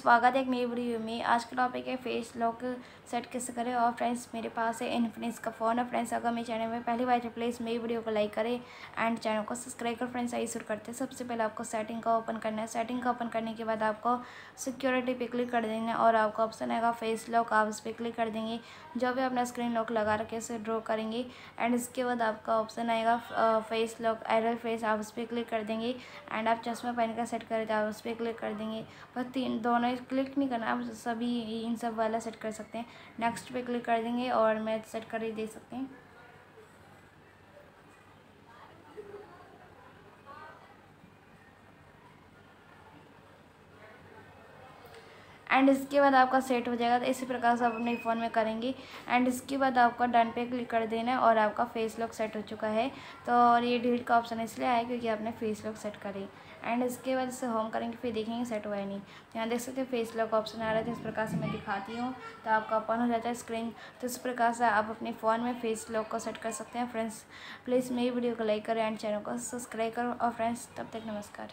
स्वागत है एक नई वीडियो में। आज का टॉपिक है फेस लॉक सेट कैसे करें? और फ्रेंड्स मेरे पास है इन्फिनिक्स का फ़ोन है फ्रेंड्स अगर मेरे चैनल में पहली बार प्लीज़ मेरी वीडियो को लाइक करें एंड चैनल को सब्सक्राइब कर। फ्रेंड्स आई शुरू करते हैं। सबसे पहले आपको सेटिंग का ओपन करना है। सेटिंग का ओपन करने के बाद आपको सिक्योरिटी पे क्लिक कर देना है और आपका ऑप्शन आएगा फेस लॉक आप उस पर क्लिक कर देंगे। जो भी अपना स्क्रीन लॉक लगा रखे उसे ड्रॉ करेंगे एंड इसके बाद आपका ऑप्शन आएगा फेस लॉक एरल फेस आप उस पर क्लिक कर देंगे एंड आप चश्मा पहन कर सेट करें तो आप उस पर क्लिक कर देंगे। बस तीन, दोनों क्लिक नहीं करना, आप सभी इन सब वाला सेट कर सकते हैं। नेक्स्ट पे क्लिक कर देंगे और मैं सेट कर ही दे सकते हैं। एंड इसके बाद आपका सेट हो जाएगा तो इसी प्रकार से आप अपने फ़ोन में करेंगी। एंड इसके बाद आपका डन पे क्लिक कर देना है और आपका फेस लॉक सेट हो चुका है। तो और ये डिलीट का ऑप्शन इसलिए आया क्योंकि आपने फेस लॉक सेट करी। एंड इसके बाद इसे होम करेंगे, फिर देखेंगे सेट हुआ है नहीं। तो यहाँ देख सकते फेस लॉक ऑप्शन आ रहा है इस प्रकार से मैं दिखाती हूँ। तो आपका ओपन हो जाता है स्क्रीन तो इस प्रकार से आप अपने फ़ोन में फेस लॉक को सेट कर सकते हैं। फ्रेंड्स, प्लीज़ मेरी वीडियो को लाइक करें एंड चैनल को सब्सक्राइब करो। और फ्रेंड्स, तब तक नमस्कार।